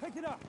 Pick it up.